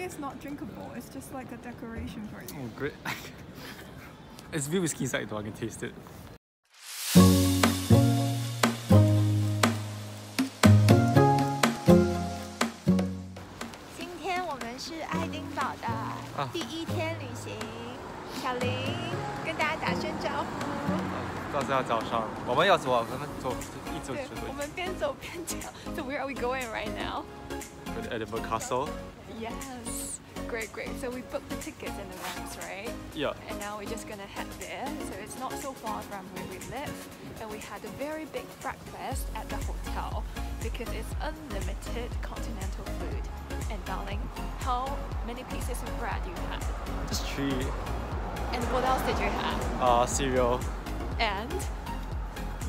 Maybe it's not drinkable. It's just like a decoration for you. Oh, great. it's real whiskey inside though, I can taste it. 今天我们是爱丁堡的第一天旅行，小林跟大家打声招呼。到现在早上，我们要走啊，我们走一走对就走我。们边走边讲。So where are we going right now? To the Edinburgh Castle. Yes. Great, great. So we booked the tickets in advance, right? Yeah. And now we're just gonna head there. So it's not so far from where we live. And we had a very big breakfast at the hotel because it's unlimited continental food. And darling, how many pieces of bread you had? Just three And what else did you have? uh, cereal, And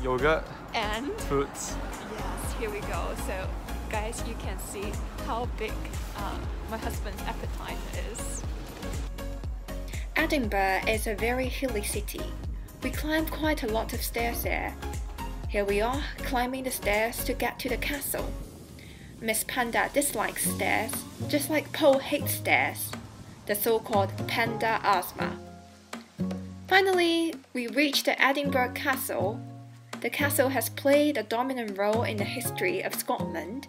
yogurt, and fruits. yes, here we go. So guys, you can see how big uh, my husband's appetite is. Edinburgh is a very hilly city. We climbed quite a lot of stairs there. Here we are, climbing the stairs to get to the castle. Miss Panda dislikes stairs, just like Po hates stairs, the so called panda asthma. Finally, we reached the Edinburgh Castle. The castle has played a dominant role in the history of Scotland.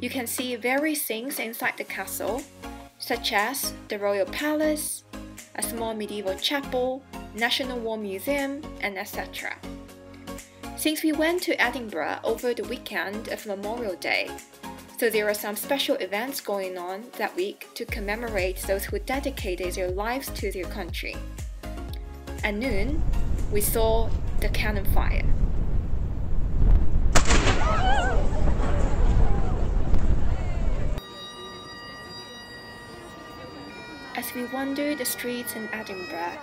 You can see various things inside the castle, such as the Royal Palace, a small medieval chapel, National War Museum, and etc. Since we went to Edinburgh over the weekend of Memorial Day, so there are some special events going on that week to commemorate those who dedicated their lives to their country. At noon, we saw the cannon fire. Wandered the streets in Edinburgh,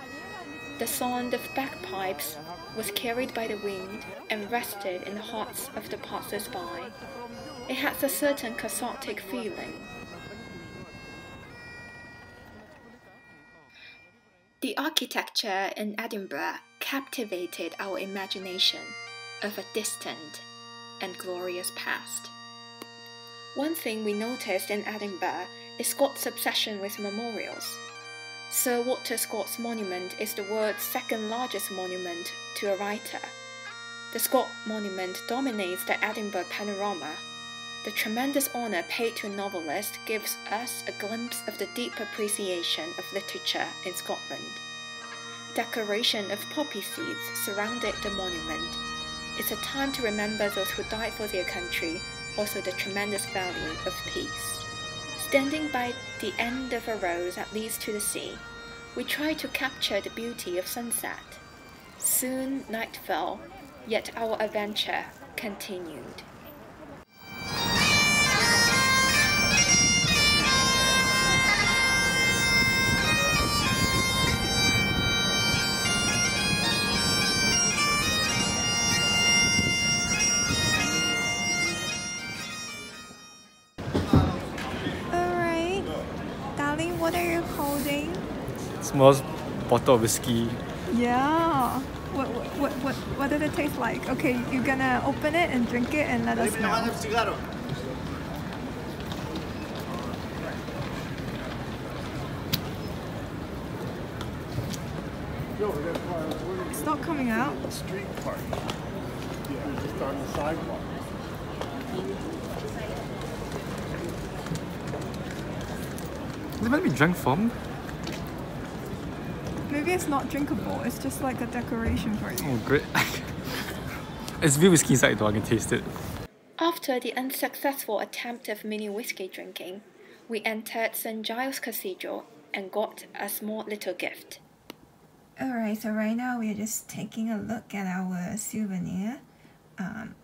the sound of bagpipes was carried by the wind and rested in the hearts of the passers-by. It has a certain cathartic feeling. The architecture in Edinburgh captivated our imagination of a distant and glorious past. One thing we noticed in Edinburgh is Scott's obsession with memorials. Sir Walter Scott's monument is the world's second largest monument to a writer. The Scott Monument dominates the Edinburgh panorama. The tremendous honor paid to a novelist gives us a glimpse of the deep appreciation of literature in Scotland. Decoration of poppy seeds surrounded the monument. It's a time to remember those who died for their country, also the tremendous value of peace. Standing by the end of a road that leads to the sea, we tried to capture the beauty of sunset. Soon night fell, yet our adventure continued. What are you holding? Small bottle of whiskey. Yeah. What, what, what, what, what did it taste like? Okay, you're gonna open it and drink it and let us know. It's not coming out. street park. Yeah, just on the sidewalk. Is it meant to be drank from? Maybe it's not drinkable. It's just like a decoration for you. Oh, great. it's real whiskey inside though, I can taste it. After the unsuccessful attempt of mini whiskey drinking, we entered St. Giles Cathedral and got a small little gift. Alright, so right now we're just taking a look at our souvenir, um,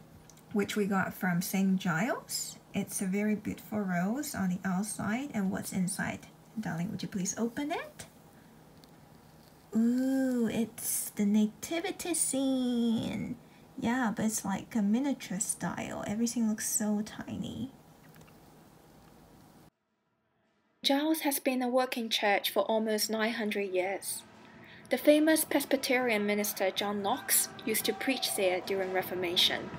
which we got from St. Giles. It's a very beautiful rose on the outside, and what's inside? Darling, would you please open it? Ooh, it's the nativity scene. Yeah, but it's like a miniature style. Everything looks so tiny. Giles has been a working church for almost 900 years. The famous Presbyterian minister John Knox used to preach there during Reformation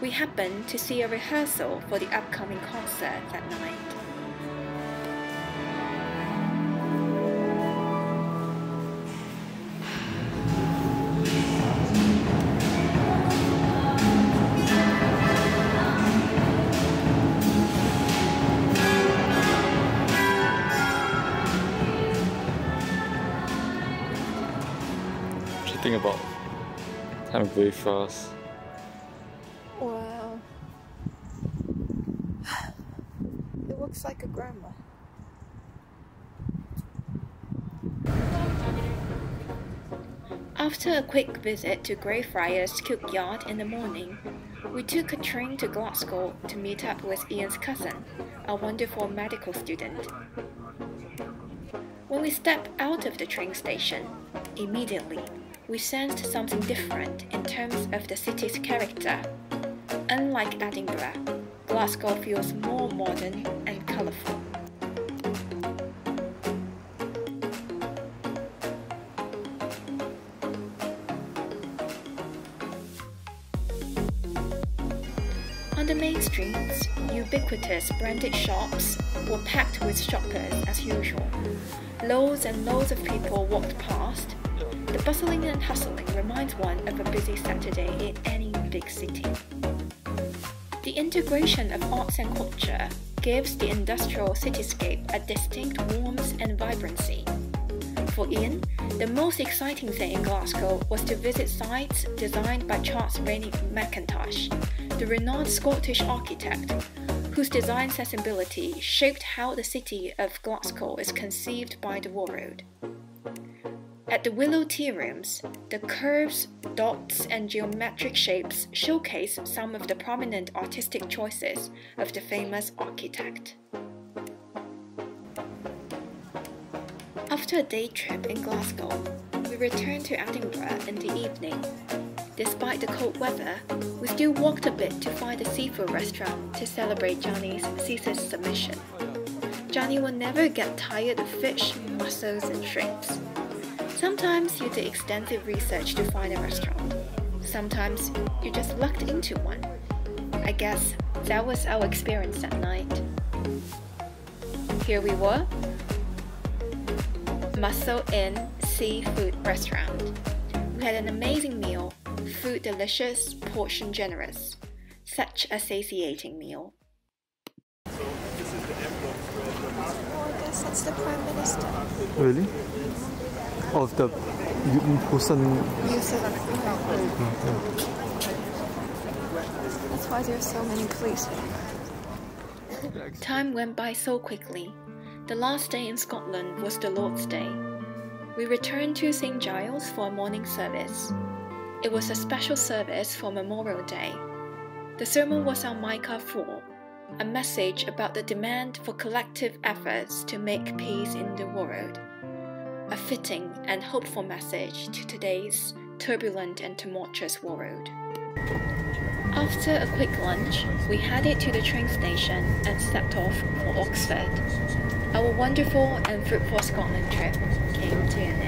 we happened to see a rehearsal for the upcoming concert that night. think about time very fast. Looks like a grandma. After a quick visit to Greyfriars Kirkyard in the morning, we took a train to Glasgow to meet up with Ian's cousin, a wonderful medical student. When we stepped out of the train station, immediately we sensed something different in terms of the city's character. Unlike Edinburgh, Glasgow feels more modern and colourful. On the main streets, ubiquitous branded shops were packed with shoppers as usual. Loads and loads of people walked past. The bustling and hustling reminds one of a busy Saturday in any big city. The integration of arts and culture gives the industrial cityscape a distinct warmth and vibrancy. For Ian, the most exciting thing in Glasgow was to visit sites designed by Charles Rennie Mackintosh, the renowned Scottish architect, whose design sensibility shaped how the city of Glasgow is conceived by the world. At the Willow Tea Rooms, the curves, dots, and geometric shapes showcase some of the prominent artistic choices of the famous architect. After a day trip in Glasgow, we returned to Edinburgh in the evening. Despite the cold weather, we still walked a bit to find a seafood restaurant to celebrate Johnny's thesis submission. Johnny will never get tired of fish, mussels, and shrimps. Sometimes you do extensive research to find a restaurant. Sometimes you just lucked into one. I guess that was our experience that night. Here we were, Mussel Inn Seafood Restaurant. We had an amazing meal, food delicious, portion generous. Such a satiating meal. Oh, I guess that's the Prime Minister. Really? Of the Busan. That's why there's so many police. Time went by so quickly. The last day in Scotland was the Lord's Day. We returned to St. Giles for a morning service. It was a special service for Memorial Day. The sermon was on Micah 4, a message about the demand for collective efforts to make peace in the world. A fitting and hopeful message to today's turbulent and tumultuous world. After a quick lunch, we headed to the train station and set off for Oxford. Our wonderful and fruitful Scotland trip came to an end.